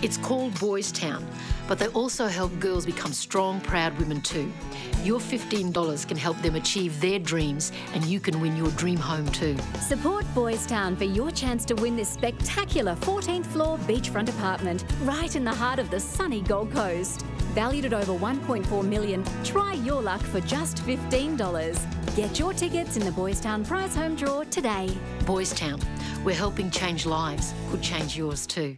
It's called Boys Town, but they also help girls become strong, proud women too. Your $15 can help them achieve their dreams and you can win your dream home too. Support Boys Town for your chance to win this spectacular 14th floor beachfront apartment right in the heart of the sunny Gold Coast. Valued at over 1.4 million, try your luck for just $15. Get your tickets in the Boys Town prize home draw today. Boys Town, we're helping change lives, could change yours too.